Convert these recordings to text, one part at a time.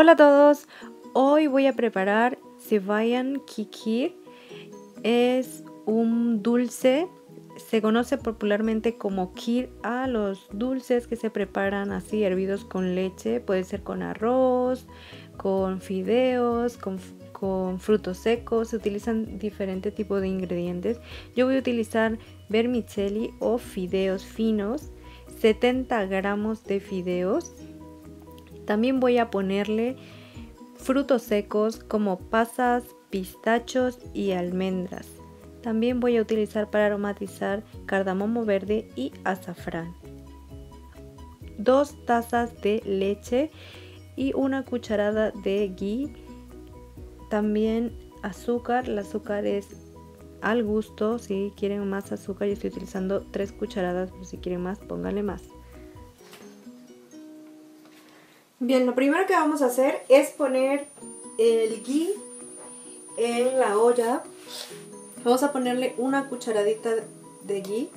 Hola a todos, hoy voy a preparar Sevayan Kikir. Es un dulce, se conoce popularmente como kir a los dulces que se preparan así hervidos con leche. Puede ser con arroz, con fideos, con frutos secos. Se utilizan diferentes tipos de ingredientes. Yo voy a utilizar vermicelli o fideos finos, 70 gramos de fideos también voy a ponerle frutos secos como pasas, pistachos y almendras. También voy a utilizar para aromatizar cardamomo verde y azafrán. Dos tazas de leche y una cucharada de ghee. También azúcar. El azúcar es al gusto. Si quieren más azúcar, yo estoy utilizando tres cucharadas. Pero si quieren más, pónganle más. Bien, lo primero que vamos a hacer es poner el ghee en la olla. Vamos a ponerle una cucharadita de ghee,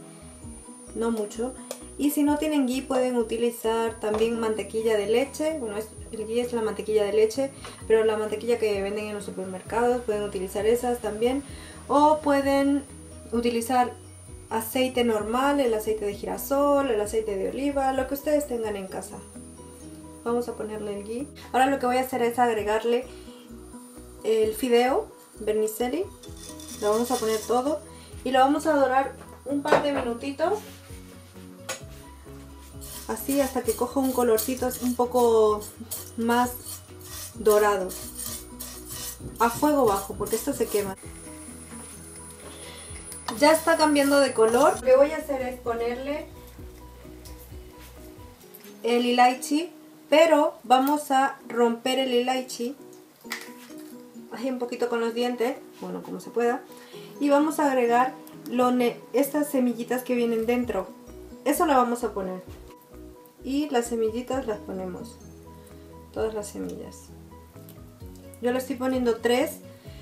no mucho. Y si no tienen ghee pueden utilizar también mantequilla de leche. Bueno, el ghee es la mantequilla de leche, pero la mantequilla que venden en los supermercados pueden utilizar esas también. O pueden utilizar aceite normal, el aceite de girasol, el aceite de oliva, lo que ustedes tengan en casa. Vamos a ponerle el ghee. Ahora lo que voy a hacer es agregarle el fideo, vermicelli. Lo vamos a poner todo y lo vamos a dorar un par de minutitos. Así hasta que coja un colorcito un poco más dorado. A fuego bajo porque esto se quema. Ya está cambiando de color. Lo que voy a hacer es ponerle el ilaichi pero vamos a romper el elaichi, así un poquito con los dientes, bueno, como se pueda. Y vamos a agregar estas semillitas que vienen dentro. Eso lo vamos a poner. Y las semillitas las ponemos. Todas las semillas. Yo le estoy poniendo tres.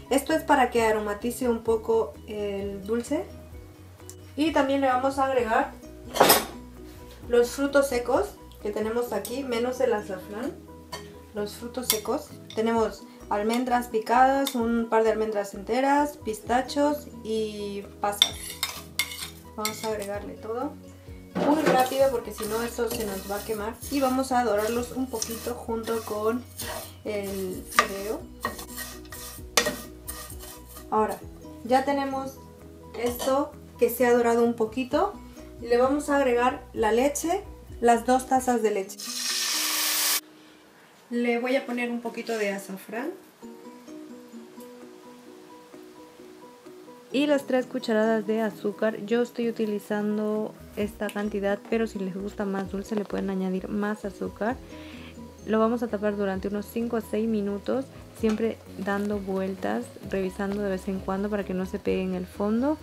Esto es para que aromatice un poco el dulce. Y también le vamos a agregar los frutos secos que tenemos aquí, menos el azafrán, los frutos secos. Tenemos almendras picadas, un par de almendras enteras, pistachos y pasas. Vamos a agregarle todo muy rápido porque si no esto se nos va a quemar. Y vamos a dorarlos un poquito junto con el fideo. Ahora, ya tenemos esto que se ha dorado un poquito. Le vamos a agregar la leche las dos tazas de leche. Le voy a poner un poquito de azafrán. Y las tres cucharadas de azúcar. Yo estoy utilizando esta cantidad, pero si les gusta más dulce le pueden añadir más azúcar. Lo vamos a tapar durante unos 5 a 6 minutos, siempre dando vueltas, revisando de vez en cuando para que no se pegue en el fondo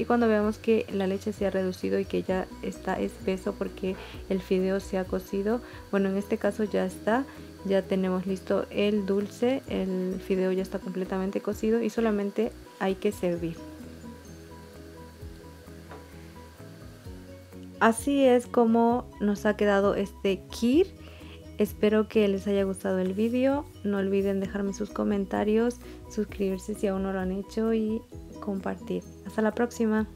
y cuando veamos que la leche se ha reducido y que ya está espeso porque el fideo se ha cocido, bueno en este caso ya está, ya tenemos listo el dulce, el fideo ya está completamente cocido y solamente hay que servir. Así es como nos ha quedado este kir. Espero que les haya gustado el vídeo. No olviden dejarme sus comentarios, suscribirse si aún no lo han hecho y compartir. Hasta la próxima.